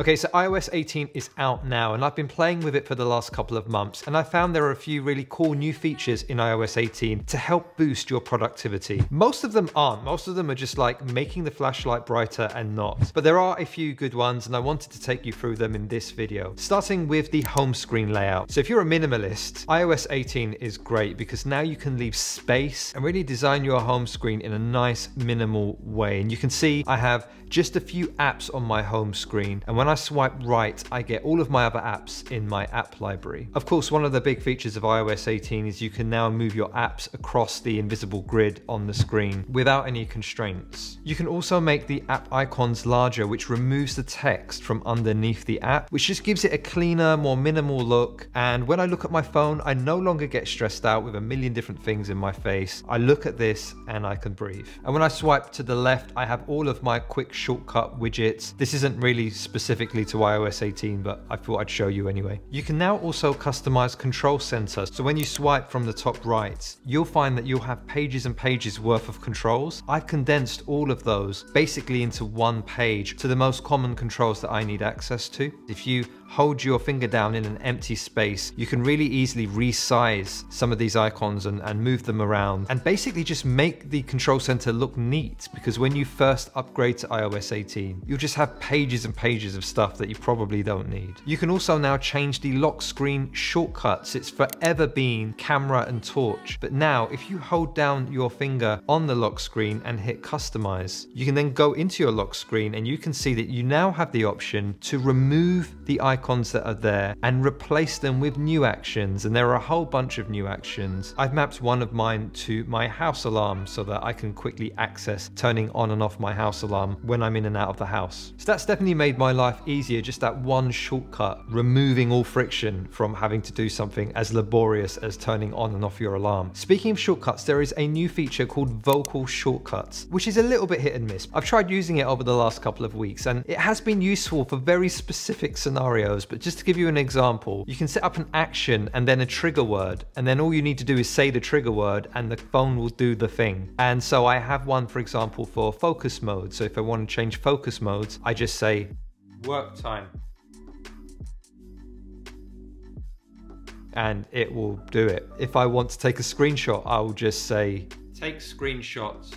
Okay, so iOS 18 is out now and I've been playing with it for the last couple of months and I found there are a few really cool new features in iOS 18 to help boost your productivity. Most of them aren't, most of them are just like making the flashlight brighter and not. But there are a few good ones and I wanted to take you through them in this video. Starting with the home screen layout. So if you're a minimalist, iOS 18 is great because now you can leave space and really design your home screen in a nice minimal way. And you can see I have just a few apps on my home screen and when when I swipe right, I get all of my other apps in my app library. Of course, one of the big features of iOS 18 is you can now move your apps across the invisible grid on the screen without any constraints. You can also make the app icons larger, which removes the text from underneath the app, which just gives it a cleaner, more minimal look. And when I look at my phone, I no longer get stressed out with a million different things in my face. I look at this and I can breathe. And when I swipe to the left, I have all of my quick shortcut widgets. This isn't really specific specifically to iOS 18, but I thought I'd show you anyway. You can now also customize control center. So when you swipe from the top right, you'll find that you'll have pages and pages worth of controls. I've condensed all of those basically into one page to the most common controls that I need access to. If you hold your finger down in an empty space, you can really easily resize some of these icons and, and move them around and basically just make the control center look neat because when you first upgrade to iOS 18, you'll just have pages and pages of stuff that you probably don't need. You can also now change the lock screen shortcuts. It's forever been camera and torch, but now if you hold down your finger on the lock screen and hit customize, you can then go into your lock screen and you can see that you now have the option to remove the icon icons that are there and replace them with new actions. And there are a whole bunch of new actions. I've mapped one of mine to my house alarm so that I can quickly access turning on and off my house alarm when I'm in and out of the house. So that's definitely made my life easier, just that one shortcut, removing all friction from having to do something as laborious as turning on and off your alarm. Speaking of shortcuts, there is a new feature called vocal shortcuts, which is a little bit hit and miss. I've tried using it over the last couple of weeks and it has been useful for very specific scenarios but just to give you an example, you can set up an action and then a trigger word, and then all you need to do is say the trigger word and the phone will do the thing. And so I have one, for example, for focus mode. So if I want to change focus modes, I just say work time. And it will do it. If I want to take a screenshot, I'll just say take screenshots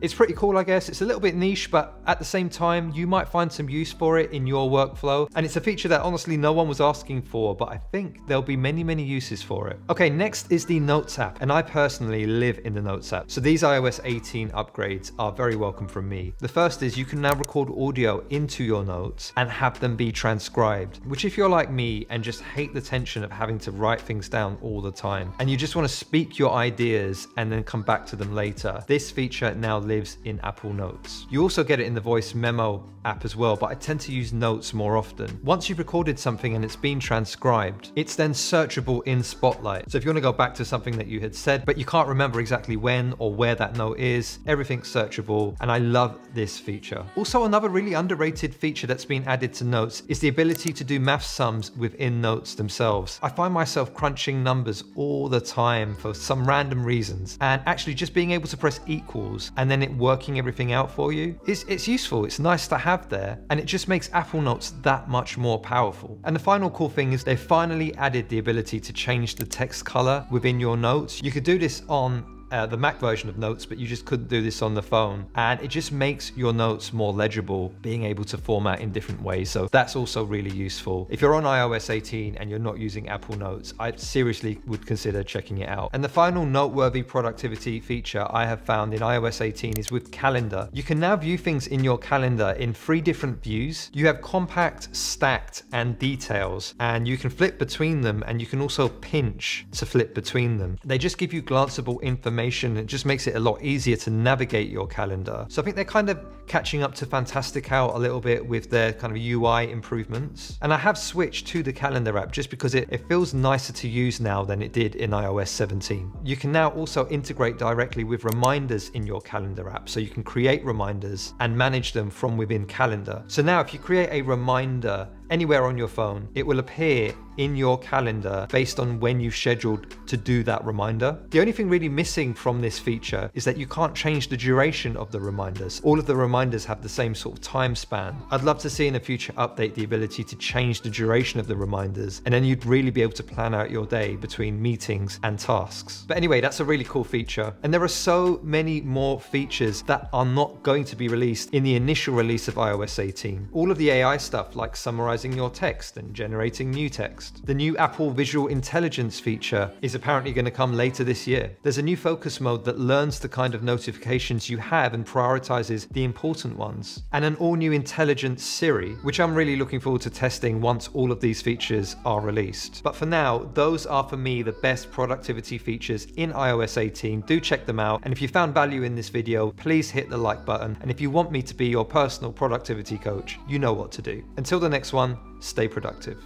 it's pretty cool, I guess. It's a little bit niche, but at the same time, you might find some use for it in your workflow. And it's a feature that honestly no one was asking for, but I think there'll be many, many uses for it. Okay, next is the Notes app. And I personally live in the Notes app. So these iOS 18 upgrades are very welcome from me. The first is you can now record audio into your notes and have them be transcribed, which if you're like me and just hate the tension of having to write things down all the time, and you just want to speak your ideas and then come back to them later, this feature now lives in Apple Notes. You also get it in the voice memo app as well, but I tend to use Notes more often. Once you've recorded something and it's been transcribed, it's then searchable in Spotlight. So if you want to go back to something that you had said, but you can't remember exactly when or where that note is, everything's searchable, and I love this feature. Also, another really underrated feature that's been added to Notes is the ability to do math sums within Notes themselves. I find myself crunching numbers all the time for some random reasons, and actually just being able to press equals and then it working everything out for you. It's, it's useful, it's nice to have there, and it just makes Apple Notes that much more powerful. And the final cool thing is they finally added the ability to change the text color within your notes. You could do this on uh, the Mac version of Notes, but you just couldn't do this on the phone. And it just makes your notes more legible, being able to format in different ways. So that's also really useful. If you're on iOS 18 and you're not using Apple Notes, I seriously would consider checking it out. And the final noteworthy productivity feature I have found in iOS 18 is with Calendar. You can now view things in your calendar in three different views. You have compact, stacked, and details, and you can flip between them and you can also pinch to flip between them. They just give you glanceable information information. It just makes it a lot easier to navigate your calendar. So I think they're kind of catching up to Fantastical a little bit with their kind of UI improvements. And I have switched to the calendar app just because it, it feels nicer to use now than it did in iOS 17. You can now also integrate directly with reminders in your calendar app. So you can create reminders and manage them from within calendar. So now if you create a reminder anywhere on your phone. It will appear in your calendar based on when you've scheduled to do that reminder. The only thing really missing from this feature is that you can't change the duration of the reminders. All of the reminders have the same sort of time span. I'd love to see in a future update the ability to change the duration of the reminders, and then you'd really be able to plan out your day between meetings and tasks. But anyway, that's a really cool feature. And there are so many more features that are not going to be released in the initial release of iOS 18. All of the AI stuff like summarizing your text and generating new text. The new Apple Visual Intelligence feature is apparently going to come later this year. There's a new focus mode that learns the kind of notifications you have and prioritizes the important ones. And an all new intelligent Siri, which I'm really looking forward to testing once all of these features are released. But for now, those are for me the best productivity features in iOS 18. Do check them out. And if you found value in this video, please hit the like button. And if you want me to be your personal productivity coach, you know what to do. Until the next one, stay productive.